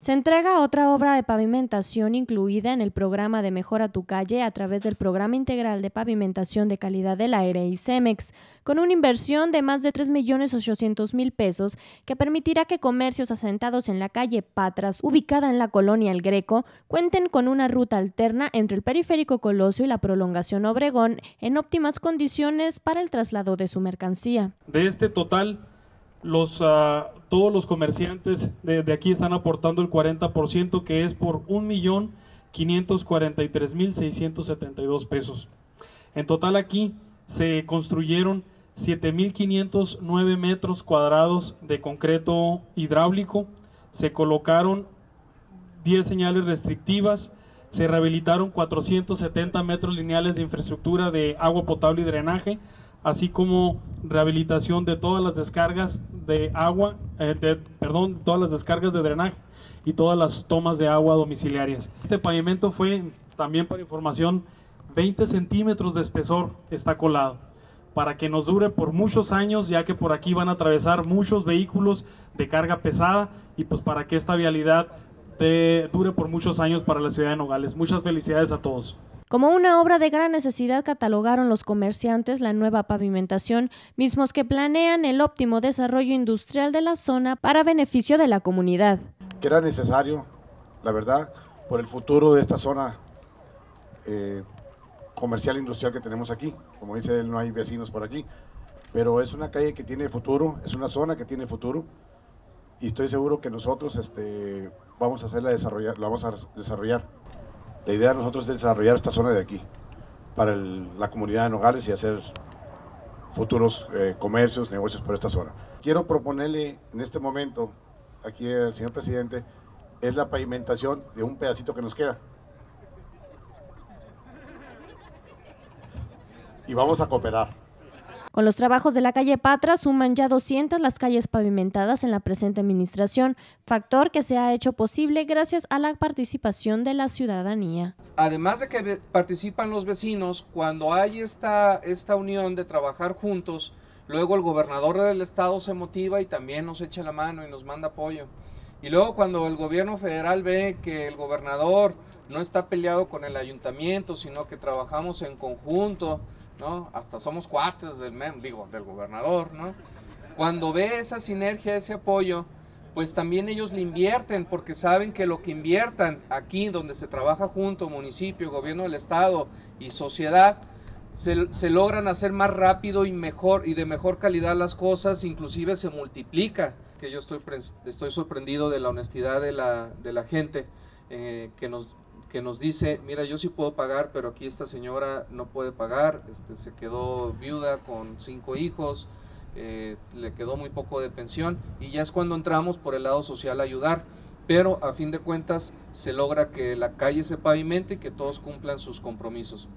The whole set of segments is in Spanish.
Se entrega otra obra de pavimentación incluida en el programa de Mejora tu calle a través del Programa Integral de Pavimentación de Calidad del Aire y CEMEX, con una inversión de más de 3.800.000 pesos que permitirá que comercios asentados en la calle Patras, ubicada en la colonia El Greco, cuenten con una ruta alterna entre el periférico Colosio y la prolongación Obregón en óptimas condiciones para el traslado de su mercancía. De este total, los, uh, todos los comerciantes de, aquí están aportando el 40%, que es por 1.543.672 pesos. En total aquí se construyeron 7.509 metros cuadrados de concreto hidráulico, se colocaron 10 señales restrictivas, se rehabilitaron 470 metros lineales de infraestructura de agua potable y drenaje, así como rehabilitación de todas las descargas de agua, eh, perdón, todas las descargas de drenaje y todas las tomas de agua domiciliarias. Este pavimento fue, también para información, 20 centímetros de espesor está colado, para que nos dure por muchos años, ya que por aquí van a atravesar muchos vehículos de carga pesada y pues para que esta vialidad dure por muchos años para la ciudad de Nogales. Muchas felicidades a todos. Como una obra de gran necesidad catalogaron los comerciantes la nueva pavimentación, mismos que planean el óptimo desarrollo industrial de la zona para beneficio de la comunidad. Que era necesario, la verdad, por el futuro de esta zona eh, comercial industrial que tenemos aquí. Como dice él, no hay vecinos por aquí, pero es una calle que tiene futuro, es una zona que tiene futuro y estoy seguro que nosotros este, vamos a hacerla desarrollar, la vamos a desarrollar. La idea de nosotros es desarrollar esta zona de aquí para la comunidad de Nogales y hacer futuros eh, comercios, negocios por esta zona. Quiero proponerle en este momento aquí al señor presidente es la pavimentación de un pedacito que nos queda. Y vamos a cooperar. Con los trabajos de la calle Patra suman ya 200 las calles pavimentadas en la presente administración, factor que se ha hecho posible gracias a la participación de la ciudadanía. Además de que participan los vecinos, cuando hay esta, esta unión de trabajar juntos, luego el gobernador del estado se motiva y también nos echa la mano y nos manda apoyo. Y luego cuando el gobierno federal ve que el gobernador no está peleado con el ayuntamiento, sino que trabajamos en conjunto, ¿no? Hasta somos cuates del, digo, del gobernador, ¿no? Cuando ve esa sinergia, ese apoyo, pues también ellos le invierten porque saben que lo que inviertan aquí donde se trabaja junto, municipio, gobierno del estado y sociedad, se, se, logran hacer más rápido y mejor y de mejor calidad las cosas, inclusive se multiplica. Que yo estoy, estoy sorprendido de la honestidad de la, de la gente eh, que nos que nos dice, mira, yo sí puedo pagar, pero aquí esta señora no puede pagar, este, se quedó viuda con cinco hijos, eh, le quedó muy poco de pensión y ya es cuando entramos por el lado social a ayudar. Pero a fin de cuentas se logra que la calle se pavimente y que todos cumplan sus compromisos.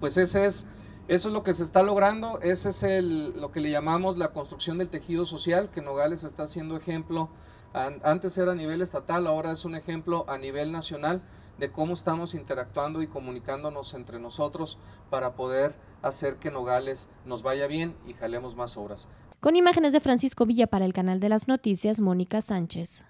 Pues ese es, eso es lo que se está logrando, ese es el, lo que le llamamos la construcción del tejido social, que Nogales está haciendo ejemplo, antes era a nivel estatal, ahora es un ejemplo a nivel nacional de cómo estamos interactuando y comunicándonos entre nosotros para poder hacer que Nogales nos vaya bien y jalemos más obras. Con imágenes de Francisco Villa para el canal de las noticias, Mónica Sánchez.